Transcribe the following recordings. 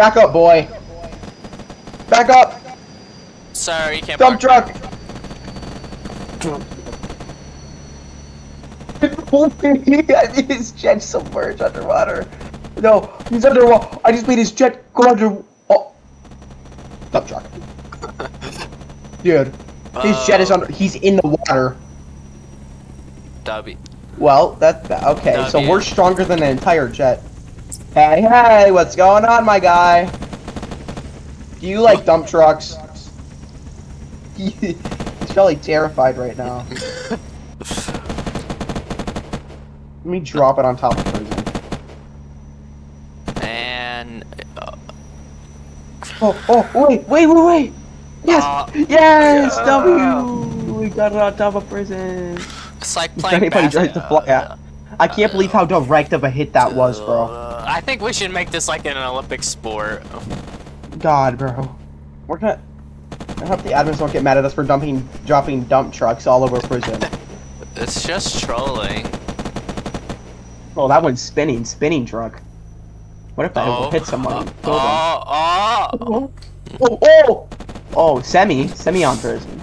Back up, boy. Back up. Sir, you can't Dump truck. his jet submerged underwater. No, he's underwater. I just made his jet go under. Oh, dump truck. Dude, his jet is Oh. under. He's in the water. W. Well, that, that- okay. No, so we're stronger than the entire jet. Hey, hey, what's going on, my guy? Do you like dump trucks? He's probably terrified right now. Let me drop it on top of prison. And uh, Oh, oh, wait, wait, wait, wait! Yes! Uh, yes! yeah. W! We got it on top of prison. it's like playing anybody tries to basketball. fly out. I can't believe how direct of a hit that was, bro. I think we should make this like an Olympic sport. God, bro. We're gonna. I hope the admins don't get mad at us for dumping, dropping dump trucks all over prison. It's just trolling. oh, that one's spinning, spinning truck. What if that Oh. hit someone? Oh, oh. Oh, oh, oh! Oh, semi, semi on prison.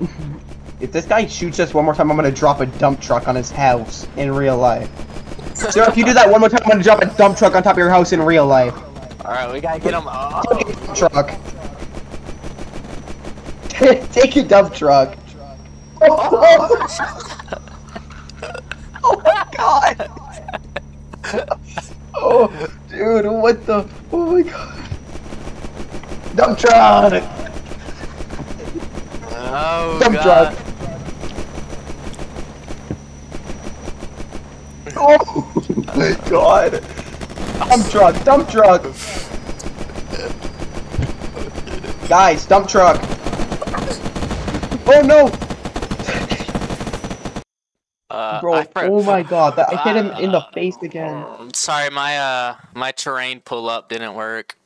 if this guy shoots us one more time, I'm gonna drop a dump truck on his house in real life. So if you do that one more time, I'm gonna drop a dump truck on top of your house in real life. Alright, we gotta get him. Oh. Dump truck. Take a dump truck. Oh, oh my god! Oh, dude, what the? Oh my god! Dump truck! Oh, Dump God. truck! Oh my god! Dump truck! Dump truck! Guys, dump truck! Oh no! Uh, Bro, oh my god, that, I hit him in the Uh, face again. um, Sorry, my uh, my terrain pull up didn't work.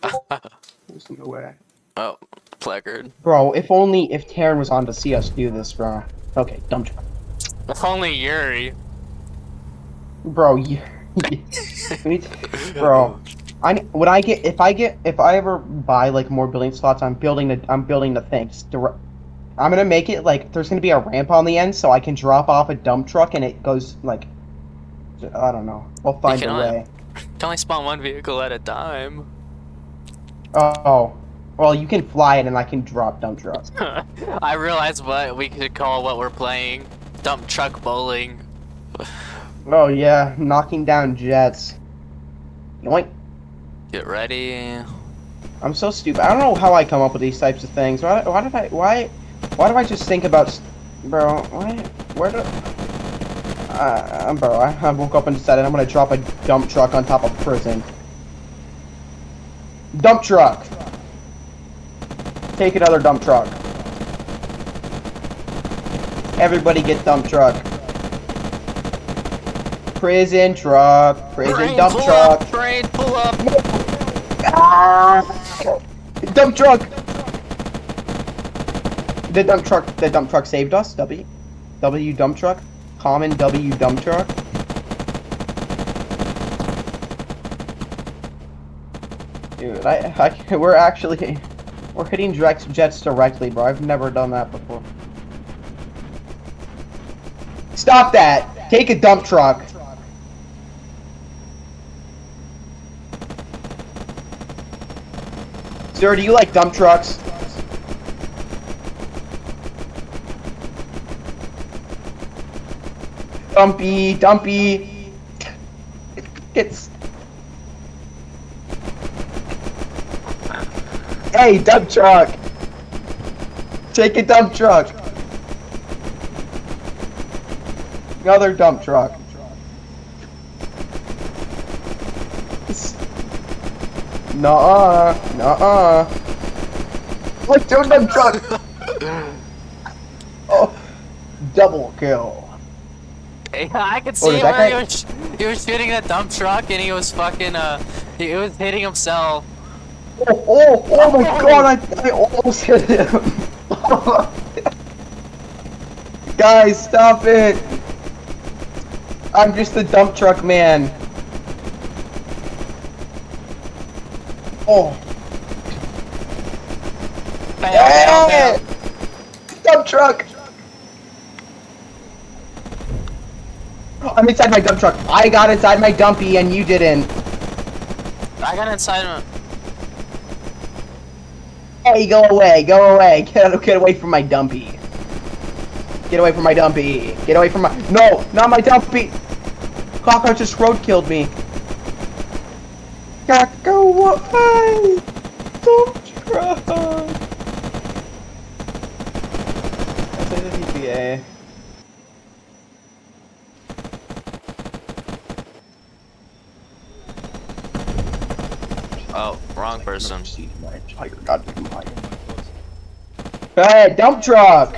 There's no way. Oh, placard. Bro, if only if Taryn was on to see us do this, bro. Okay, dump truck. If only Yuri. Bro, you, bro. I when I get if I get if I ever buy like more building slots, I'm building the I'm building the things. I'm gonna make it like there's gonna be a ramp on the end, so I can drop off a dump truck and it goes like I don't know. We'll find a cannot- way. Can only spawn one vehicle at a time. Oh, oh, well you can fly it and I can drop dump trucks. I realize what we could call what we're playing. Dump truck bowling. Oh yeah, knocking down jets. Yoink. Get ready. I'm so stupid. I don't know how I come up with these types of things. Why, why did I? Why? Why do I just think about, bro? Why? Where do? Uh, bro, I, I woke up and decided I'm gonna drop a dump truck on top of prison. Dump truck. Take another dump truck. Everybody get dump truck. Prison truck. Prison dump pull truck. Up, train pull up. Ah! Dump truck! The dump truck, the dump truck saved us. W, W dump truck, common W dump truck. Dude, I, I, we're actually, we're hitting Drex jets directly, bro. I've never done that before. Stop that! Take a dump truck. Sir, do you like dump trucks? Dumpy, dumpy. It's. Hey, dump truck. Take a dump truck. Another dump truck. Nuh-uh, nuh-uh. Look, two dump truck. oh, double kill. Yeah, I could Oh, see did that where he was, he was shooting a dump truck and he was fucking uh he was hitting himself. Oh, oh, oh my god, I, I almost hit him. Guys, stop it. I'm just a dump truck man. Oh. Bail, bail, bail. Dump truck! I'm inside my dump truck. I got inside my dumpy and you didn't. I got inside him. Hey, go away, go away. Get, get away from my dumpy. Get away from my dumpy. Get away from my- No, not my dumpy! Cockroach just road killed me. Got go away! Dump truck! That's a DPA. Eh? Oh, wrong person. See my entire goddamn life. Hey, dump truck!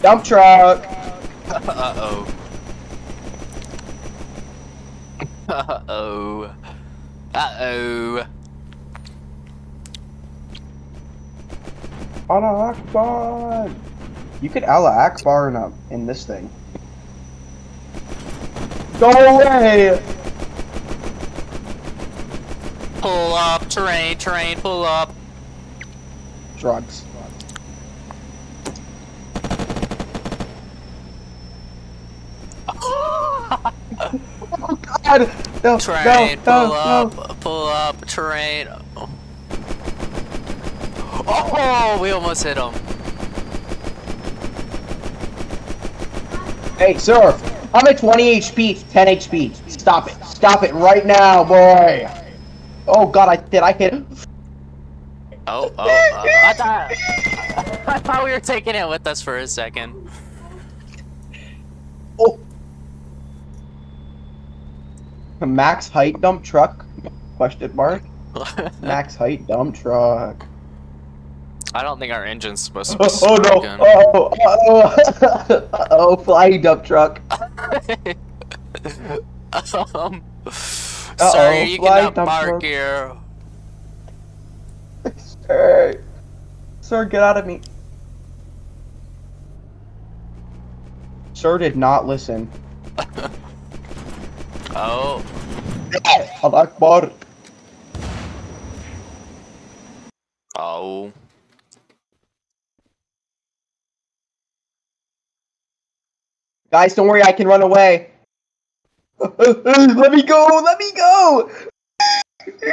Dump truck! Uh oh. Uh oh. Uh oh. Allah Akbar! You could Allah Akbar in, a, in this thing. Go away! Pull up, train, train, pull up. Drugs. Oh god! No, Train, no, pull no, up, no. pull up, train. Oh, we almost hit him. Hey, sir! I'm at 20 HP, 10 HP. Stop it. Stop it right now, boy! Oh god, I did I hit him? Oh, oh, uh, I thought, I thought we were taking it with us for a second. Oh! A max height dump truck? Question mark? Max height dump truck. I don't think our engine's supposed to be Oh, oh no! Oh, oh, oh, oh, fly dump truck. um, sorry, you cannot dump park truck. here. Sir, sir, get out of me. Sir did not listen. Oh, Allah Akbar. oh. Guys, don't worry, I can run away. let me go, let me go!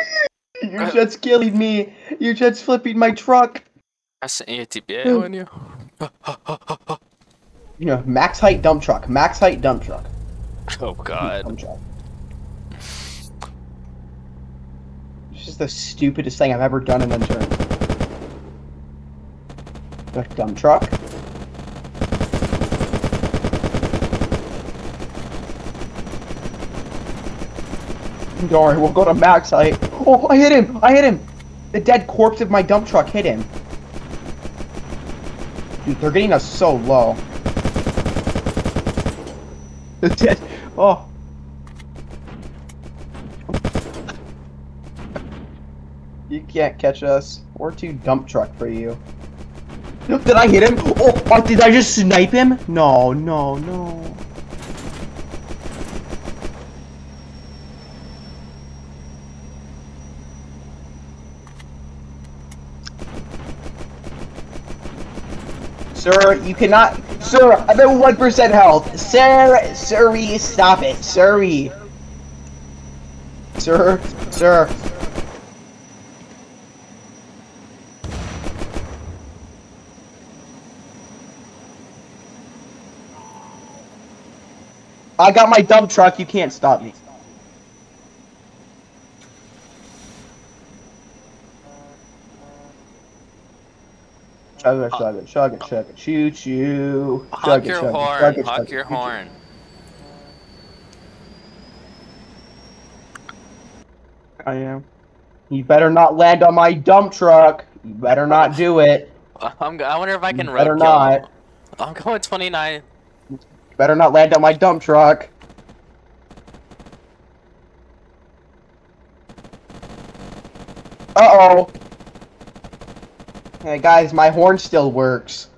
Your jet's killing me. Your jet's flipping my truck. I sent you a TPA on you. You know, max height dump truck. Max height dump truck. Oh god. Dump truck. This is the stupidest thing I've ever done in Unturned. The dump truck. Don't worry, we'll go to max height. Oh, I hit him! I hit him! The dead corpse of my dump truck hit him. Dude, they're getting us so low. The dead. Oh. Can't catch us. We're too dump truck for you. Did I hit him? Oh, oh, did I just snipe him? No, no, no. Sir, you cannot. Sir, I'm at one percent health. Sir, sirree, stop it, sirree. Sir, sir. I got my dump truck. You can't stop me. Chug it, chug it, chug it, chug it, choo choo. Honk Chug it, your chug it, horn. chug it, Honk chug it, your horn. I am. You better not land on my dump truck. You better not do it. I'm, I wonder if I can You road better kill him. not. I'm going 29. Better not land on my dump truck. Uh oh. Hey guys, my horn still works.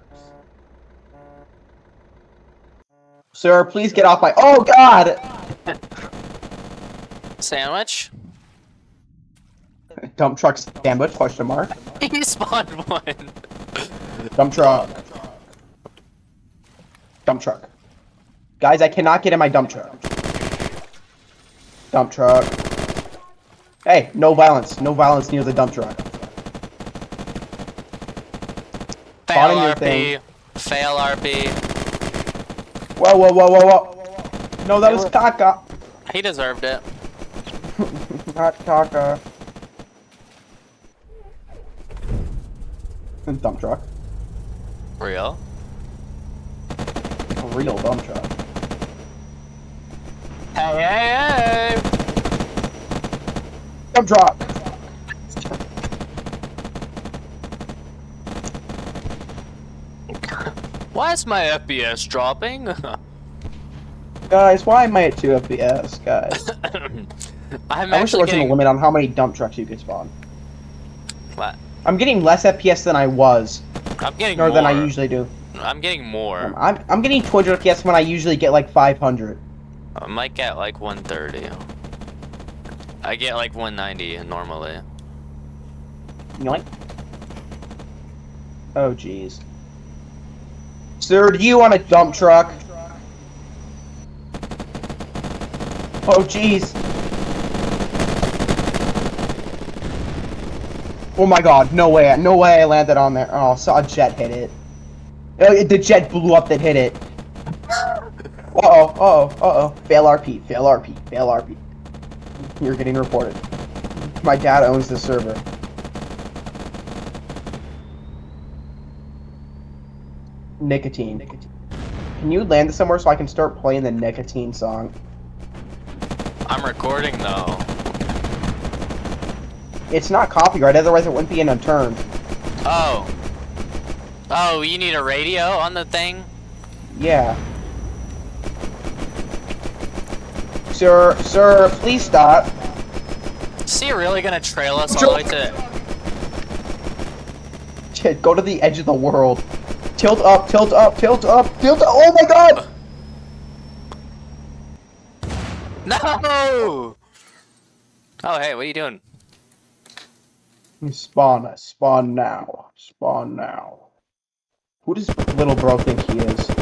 Sir, please get off my. Oh God! Sandwich? Dump truck sandwich? Question mark. He spawned one. Dump truck. Dump truck. Guys, I cannot get in my dump truck. Dump truck. Hey, no violence. No violence near the dump truck. Fail RP. Fail RP. Whoa, whoa, whoa, whoa, whoa. No, that was Kaka. He deserved it. Not Kaka. And dump truck. Real? A real dump truck. Hey, hey, hey! Dump truck! Why is my FPS dropping? Guys, why am I at 2 FPS, guys? I'm I wish there wasn't a limit on how many dump trucks you could spawn. What? I'm getting less FPS than I was, I'm getting or more. than I usually do. I'm getting more. Um, I'm, I'm getting 200 FPS when I usually get like 500. I might get like 130. I get like 190 normally. Yoink. Oh, jeez. Sir, do you want a dump truck? Oh, jeez. Oh my god, no way, no way I landed on there. Oh, saw a jet hit it. Oh, the jet blew up that hit it. Uh-oh, uh-oh, uh-oh. Fail RP, fail RP, fail RP. You're getting reported. My dad owns the server. Nicotine. Can you land somewhere so I can start playing the nicotine song? I'm recording though. It's not copyright, otherwise it wouldn't be an unturned. Oh. Oh, you need a radio on the thing? Yeah. Sir, sir, please stop. Is he really gonna trail us all the way to... Shit, go to the edge of the world. Tilt up, tilt up, tilt up, tilt up. Oh my god! No! Oh, hey, what are you doing? Spawn, spawn now. Spawn now. Who does little bro think he is?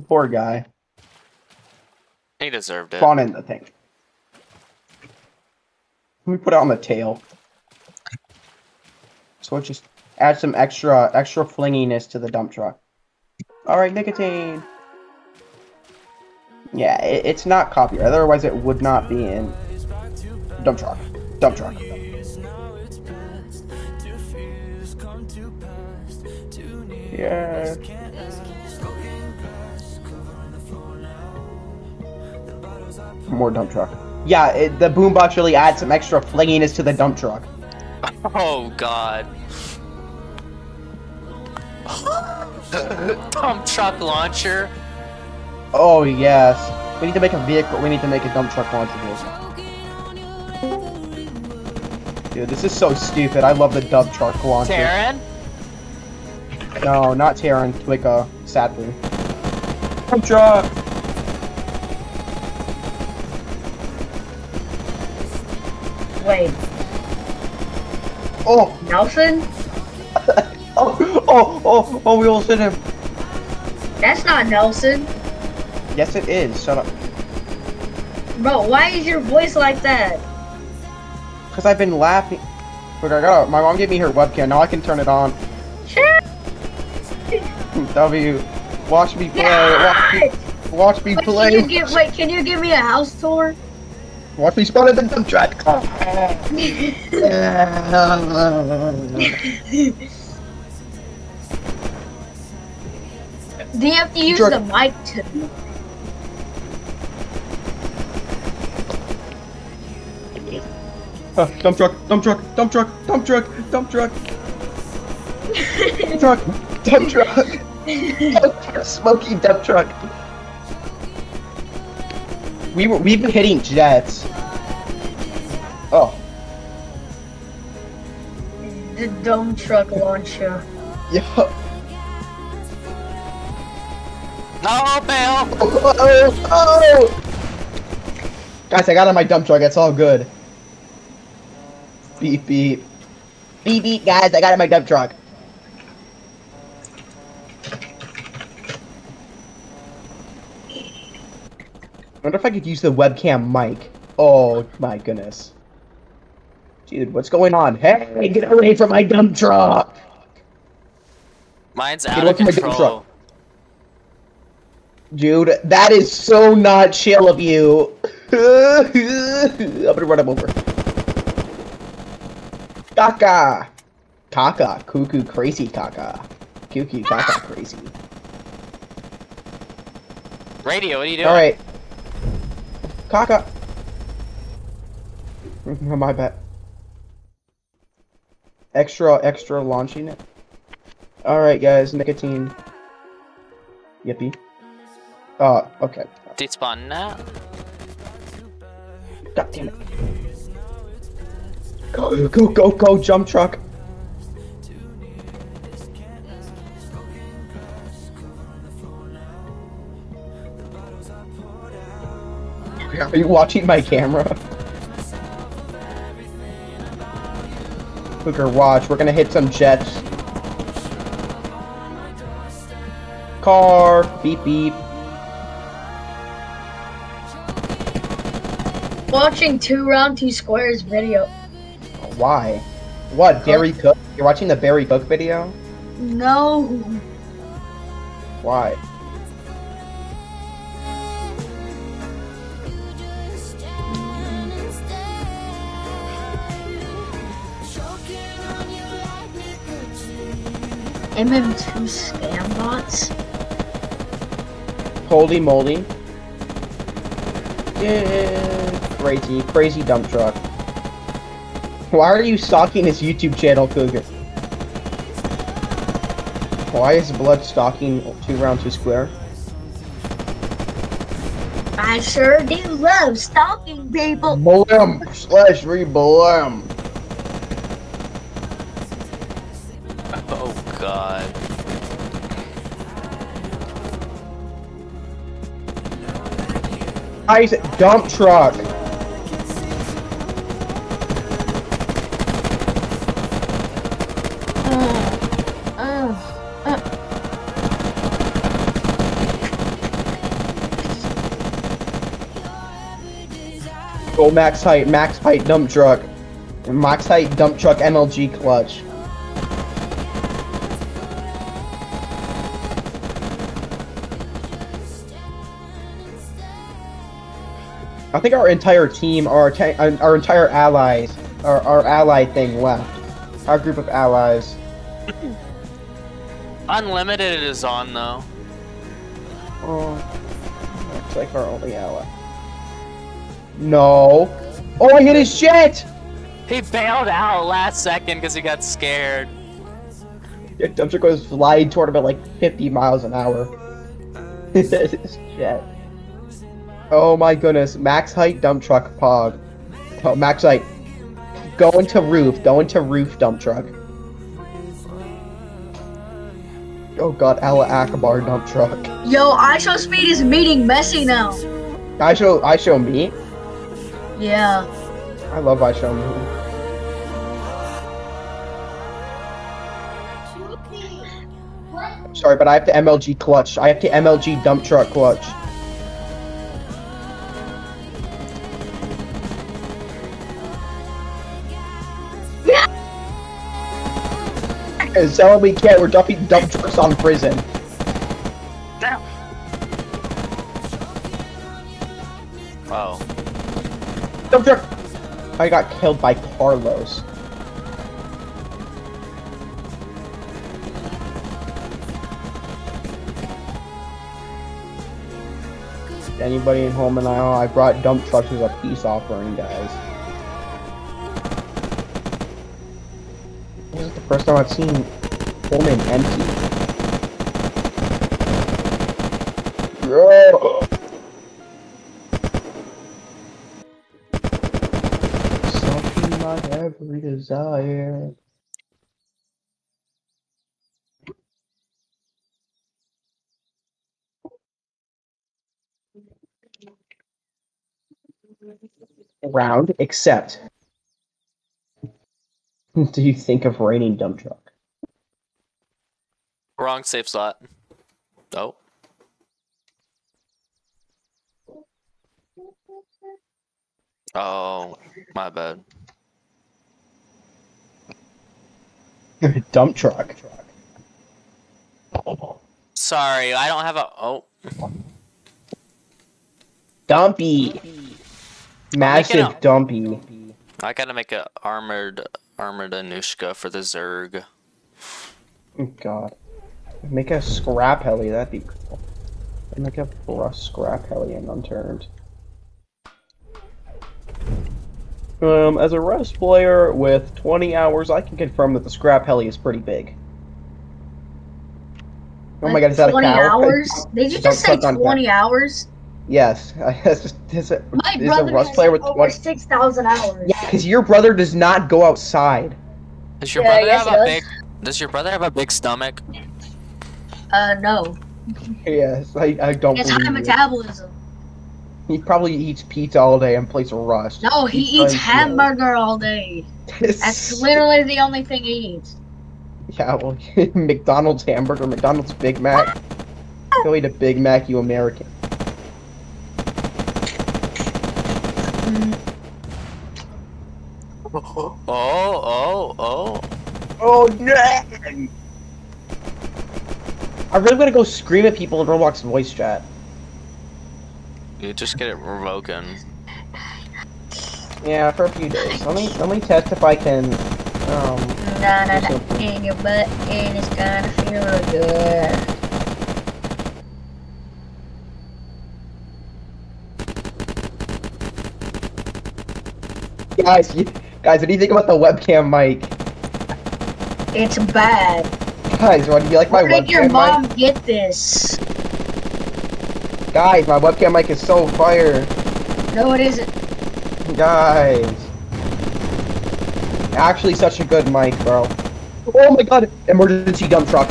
Poor guy. He deserved it. Spawn in the thing. Let me put it on the tail. So it just add some extra extra flinginess to the dump truck. Alright, nicotine. Yeah, it, it's not copyright, otherwise it would not be in dump truck. Dump truck. Yeah. More dump truck. Yeah, it, the boombox really adds some extra flinginess to the dump truck. Oh, God. Dump truck launcher? Oh yes. We need to make a vehicle. We need to make a dump truck launcher vehicle. Dude, this is so stupid. I love the dump truck launcher. Taryn? No, not Terran. Twicka. Sadly. Dump truck. Wait, Oh, Nelson? oh, oh, oh, oh, we all hit him. That's not Nelson. Yes, it is. Shut up. Bro, why is your voice like that? Cause I've been laughing. Look, I got. My mom gave me her webcam. Now I can turn it on. W. Watch me play. Watch me, watch me Wait, can play. you give wait, can you give me a house tour? What is smaller than some track? Do you have to use Drug the mic to? Uh, dump truck, dump truck, dump truck, dump truck, dump truck. dump truck, dump truck. dump truck. Smoky dump truck. We were we've been hitting jets. Oh, the dumb truck launcher? yeah. No, bail! Oh, oh, oh. Guys, I got on my dump truck. It's all good. Beep beep. Beep beep, guys. I got on my dump truck. Wonder if I could use the webcam mic. Oh my goodness. Dude, what's going on? Hey, get away from my dump truck! Mine's Get out away of from my dump control. truck. Dude, that is so not chill of you. I'm gonna run him over. Kaka. Kaka. Cuckoo crazy kaka. Cuckoo kaka crazy. Radio, what are you doing? Alright. Kaka. My bad. Extra, extra launching it. Alright, guys, nicotine. Yippee. Uh, okay. Despawn now. God damn it. Go, go, go, go, jump truck. Are you watching my camera? Hooker, watch. We're gonna hit some jets. Car. Beep, beep. Watching two round two squares video. Why? What, Barry Cook? You're watching the Barry Cook video? No. Why? MM2 scam bots. Holy moly. Yeah, crazy, crazy dump truck. Why are you stalking his YouTube channel, Cougar? Why is Blood stalking two round two square? I sure do love stalking people. Blam slash re-blam. Guys, dump truck. Uh, uh, uh. Go max height, max height dump truck. Max height dump truck MLG clutch. I think our entire team, our uh, our entire allies, our our ally thing left. Our group of allies. Unlimited is on though. Oh, looks like our only ally. No. Oh, I hit his jet. He bailed out last second because he got scared. Yeah, dump truck was flying toward him at like 50 miles an hour. his jet. Oh my goodness, max height dump truck pog. Oh, max height. Go into roof, go into roof dump truck. Oh god, Allah Akbar dump truck. Yo, IShowSpeed is meeting Messi now. I show I show me. Yeah. I love I show me. Sorry, but I have to MLG clutch. I have to MLG dump truck clutch. And so we can't. We're dumping dump trucks on prison. Oh. Dump truck. I got killed by Carlos. Anybody in home and I, I brought dump trucks as a peace offering, guys. First time I've seen Pullman empty. Something my every desire. Round, except Do you think of raining dump truck? Wrong safe slot. Oh. Oh, my bad. dump truck. Sorry, I don't have a. Oh, Dumpy. Massive dumpy. I gotta make a armored armored Anushka for the Zerg. Oh, God. Make a scrap heli, that'd be cool. Make a rust scrap heli and unturned. Um, as a Rust player with 20 hours, I can confirm that the scrap heli is pretty big. Oh my god, is that a 20 cow? hours? Did you just say click on 20 hours? Yes, is, is, a, My is a brother Rust has player with over 20. 6,000 hours. Yeah, because your brother does not go outside. Does your Yeah, brother have a does. big? Does your brother have a big stomach? Uh, no. Yes, I, I don't It's high metabolism. He probably eats pizza all day and plays Rust. No, he Because, eats you know, hamburger all day. That's literally the only thing he eats. Yeah, well, McDonald's hamburger, McDonald's Big Mac. Go eat a Big Mac, you American. Oh, oh, oh. Oh no! I really want to go scream at people in Roblox voice chat. You just get it revoking. Yeah, for a few days. Let me let me test if I can. Um, Nah, nah, nah. In your butt, and it's gonna feel good. guys, you, guys, what do you think about the webcam mic? It's bad. Guys, what do you like my webcam Where did your mom get this? Guys, my webcam mic is so fire. No, it isn't. Guys. Actually, such a good mic, bro. Oh my god! Emergency dump truck.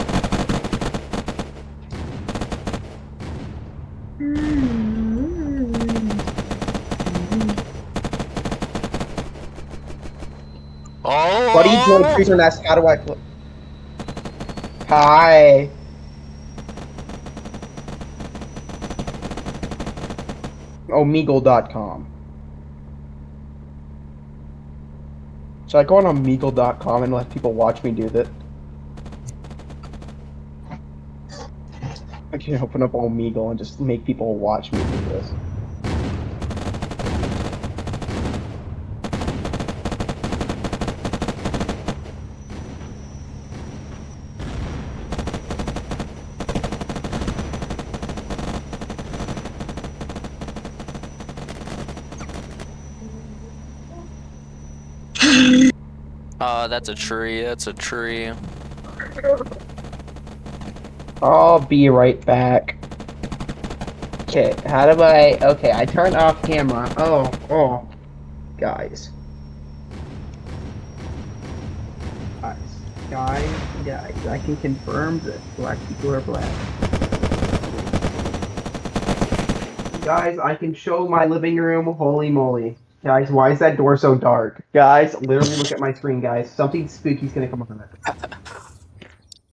Oh. Buddy, join oh. Freezer Nest. How do I click? Hi. Omegle.com. Should I go on Omegle.com and let people watch me do that? I can open up Omegle and just make people watch me do this. Oh, that's a tree. That's a tree. I'll be right back. Okay, how do I... Okay, I turned off camera. Oh, oh. Guys. Guys. Guys, guys, I can confirm that black people are black. Guys, I can show my living room. Holy moly. Guys, why is that door so dark? Guys, literally look at my screen, guys. Something spooky's gonna come up on it.